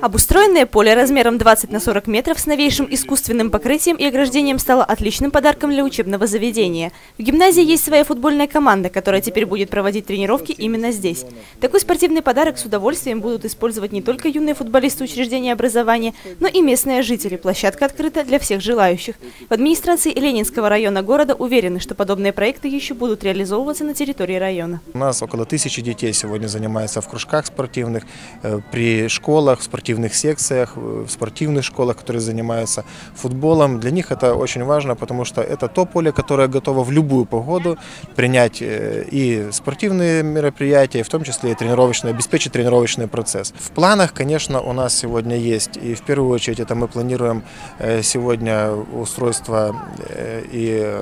Обустроенное поле размером 20 на 40 метров с новейшим искусственным покрытием и ограждением стало отличным подарком для учебного заведения. В гимназии есть своя футбольная команда, которая теперь будет проводить тренировки именно здесь. Такой спортивный подарок с удовольствием будут использовать не только юные футболисты учреждения образования, но и местные жители. Площадка открыта для всех желающих. В администрации Ленинского района города уверены, что подобные проекты еще будут реализовываться на территории района. У нас около тысячи детей сегодня занимается в кружках спортивных, э, при школах, спортивных секциях, в спортивных школах, которые занимаются футболом. Для них это очень важно, потому что это то поле, которое готово в любую погоду принять э, и спортивные мероприятия, в том числе и тренировочные, обеспечить тренировочный процесс. В планах, конечно, у нас сегодня есть, и в первую очередь это мы планируем э, сегодня устройство и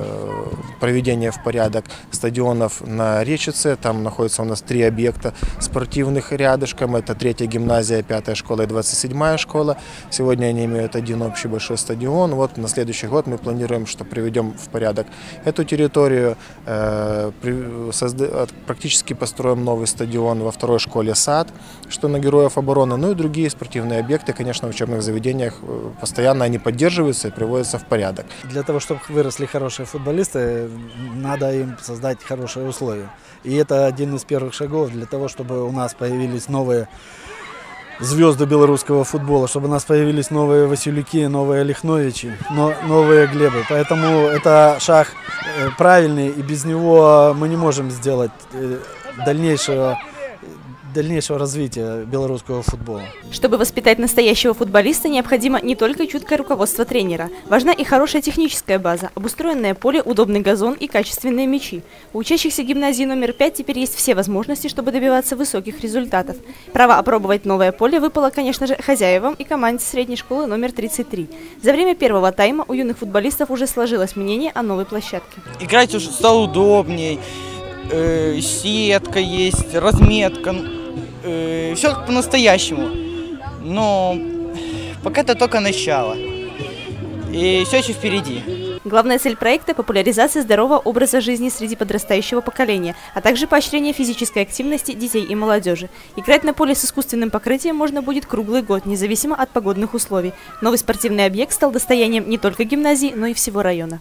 проведение в порядок стадионов на Речице. Там находится у нас три объекта спортивных рядышком. Это третья гимназия, пятая школа и 27-я школа. Сегодня они имеют один общий большой стадион. Вот на следующий год мы планируем, что приведем в порядок эту территорию. Э, практически построим новый стадион во второй школе «Сад», что на Героев обороны. Ну и другие спортивные объекты, конечно, в учебных заведениях э, постоянно они поддерживаются и приводятся в порядок. Для того, чтобы выросли хорошие футболисты, надо им создать хорошие условия. И это один из первых шагов для того, чтобы у нас появились новые звезды белорусского футбола, чтобы у нас появились новые Василюки, новые Лихновичи, но, новые Глебы. Поэтому это шаг э, правильный, и без него мы не можем сделать э, дальнейшего дальнейшего развития белорусского футбола. Чтобы воспитать настоящего футболиста, необходимо не только чуткое руководство тренера. Важна и хорошая техническая база, обустроенное поле, удобный газон и качественные мячи. У учащихся гимназии номер 5 теперь есть все возможности, чтобы добиваться высоких результатов. Право опробовать новое поле выпало, конечно же, хозяевам и команде средней школы номер 33. За время первого тайма у юных футболистов уже сложилось мнение о новой площадке. Играть уже стало удобней, э, сетка есть, разметка э, все по-настоящему. Но пока это только начало. И все еще впереди. Главная цель проекта – популяризация здорового образа жизни среди подрастающего поколения, а также поощрение физической активности детей и молодежи. Играть на поле с искусственным покрытием можно будет круглый год, независимо от погодных условий. Новый спортивный объект стал достоянием не только гимназии, но и всего района.